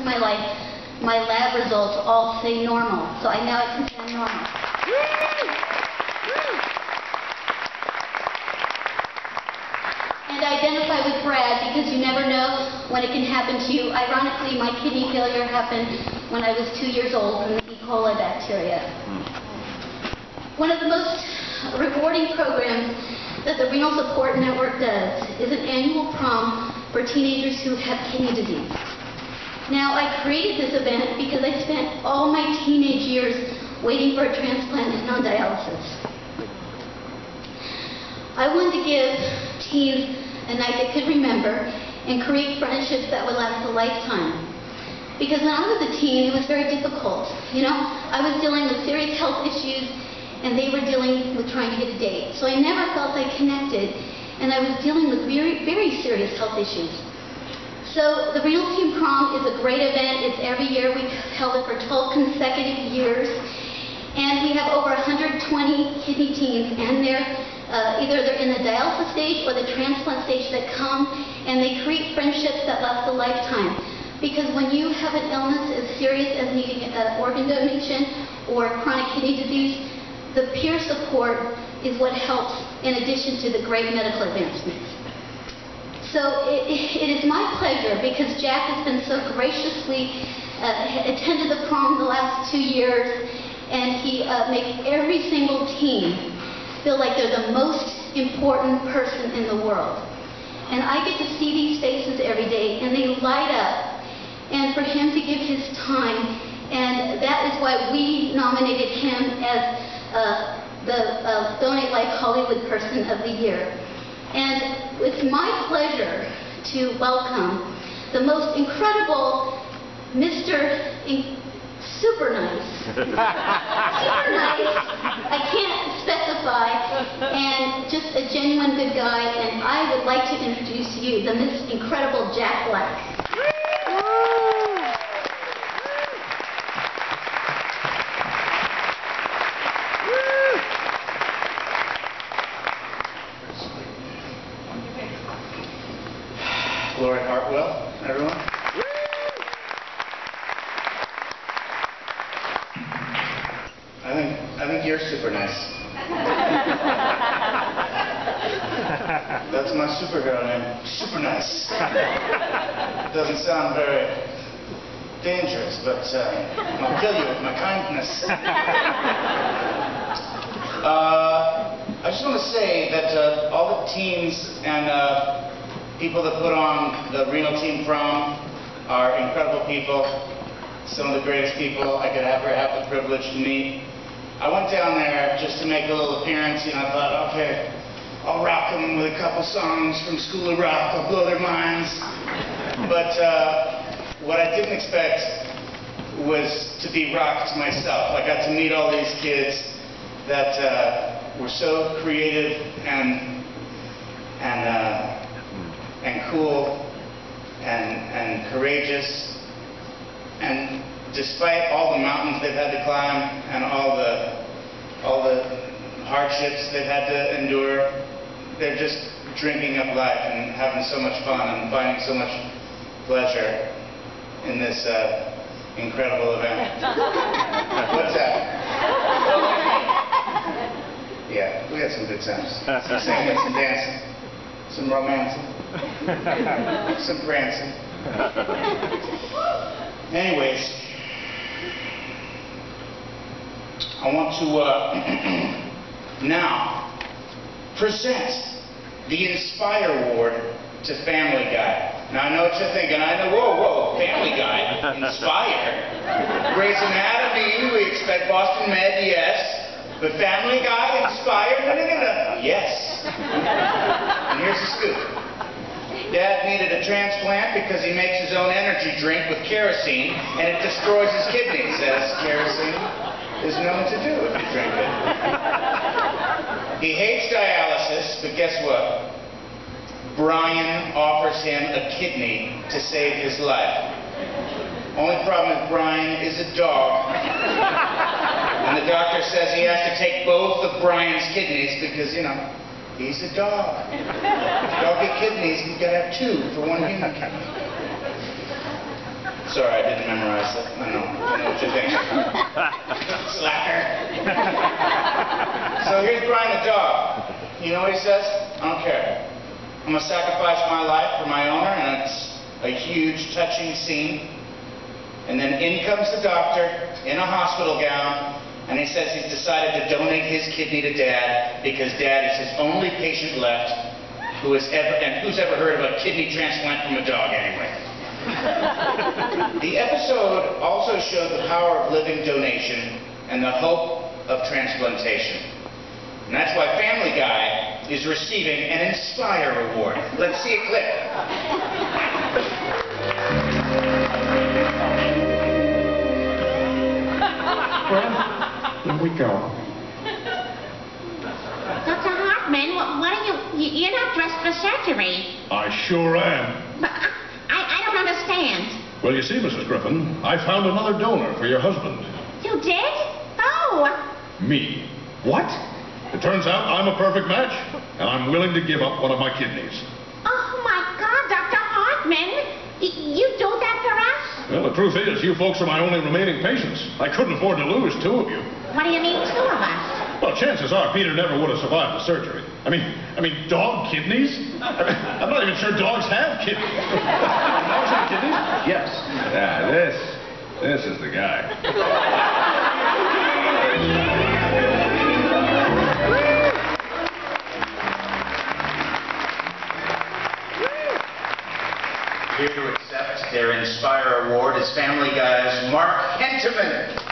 of my life, my lab results all say normal. So I now I can say I'm normal. And I identify with Brad because you never know when it can happen to you. Ironically, my kidney failure happened when I was two years old from the E. coli bacteria. Hmm. One of the most rewarding programs that the Renal Support Network does is an annual prom for teenagers who have kidney disease. Now, I created this event because I spent all my teenage years waiting for a transplant and on dialysis. I wanted to give teens a night they could remember and create friendships that would last a lifetime. Because when I was a teen, it was very difficult. You know, I was dealing with serious health issues and they were dealing with trying to get a date. So I never felt I connected and I was dealing with very, very serious health issues. So the Renal Teen Prom is a great event. It's every year. We've held it for 12 consecutive years. And we have over 120 kidney teens, and they're uh, either they're in the dialysis stage or the transplant stage that come, and they create friendships that last a lifetime. Because when you have an illness as serious as needing an organ donation or chronic kidney disease, the peer support is what helps in addition to the great medical advancements. So it, it is my pleasure because Jack has been so graciously uh, attended the prom the last two years and he uh, makes every single team feel like they're the most important person in the world. And I get to see these faces every day and they light up. And for him to give his time, and that is why we nominated him as uh, the uh, Donate Life Hollywood Person of the Year. And it's my pleasure to welcome the most incredible Mr. In super nice. super nice. I can't specify. And just a genuine good guy. And I would like to introduce you, the most incredible Jack Black. Lori Hartwell, everyone. I think I think you're super nice. That's my superhero name. Super nice. Doesn't sound very dangerous, but uh, I'll kill you with my kindness. Uh, I just want to say that uh, all the teams and uh, people that put on the Renal Teen Prom are incredible people. Some of the greatest people I could ever have the privilege to meet. I went down there just to make a little appearance, and I thought, okay, I'll rock them with a couple songs from School of Rock. I'll blow their minds. But uh, what I didn't expect was to be rocked myself. I got to meet all these kids that uh, were so creative and and uh, and cool and and courageous. And despite all the mountains they've had to climb and all the all the hardships they've had to endure, they're just drinking up life and having so much fun and finding so much pleasure in this uh, incredible event. What's that? Yeah, we had some good times. Some singing, some dancing, some romancing, some prancing. Anyways, I want to uh, now present the Inspire Award to Family Guy. Now I know what you're thinking. I know, whoa, whoa, Family Guy, Inspire. Grey's Anatomy, we expect Boston Med, yes. But Family Guy, Inspire, no, no, no, no. Yes. And here's the scoop. Dad needed a transplant because he makes his own energy drink with kerosene and it destroys his kidneys, as kerosene is known to do if you drink it. He hates dialysis, but guess what? Brian offers him a kidney to save his life. Only problem with Brian is a dog. And the doctor says he has to take both of Brian's kidneys because, you know, he's a dog. If dog get kidneys, you gotta have two for one human. Sorry, I didn't memorize it. I know, I know what you're thinking. Slacker. so here's Brian the dog. You know what he says? I don't care. I'm gonna sacrifice my life for my owner, and it's a huge, touching scene. And then in comes the doctor in a hospital gown, and he says he's decided to donate his kidney to Dad because Dad is his only patient left who has ever, and who's ever heard of a kidney transplant from a dog anyway? the episode also showed the power of living donation and the hope of transplantation. And that's why Family Guy is receiving an Inspire Award. Let's see a clip. Well, here we go. Dr. Hartman, what, what are you, you, you're not dressed for surgery. I sure am. But I, I, I don't understand. Well, you see, Mrs. Griffin, I found another donor for your husband. You did? Oh, Me. What? It turns out I'm a perfect match, and I'm willing to give up one of my kidneys. oh my God, Dr. Hartman. Y- you do that for us? Well, the truth is, you folks are my only remaining patients. I couldn't afford to lose two of you. What do you mean, two of us? Well, chances are Peter never would have survived the surgery. I mean, I mean, dog kidneys? I mean, I'm not even sure dogs have kidneys. dogs have kidneys? Yes. Yeah, this, this is the guy. Here to accept their Inspire Award is Family Guy's Mark Hentemann.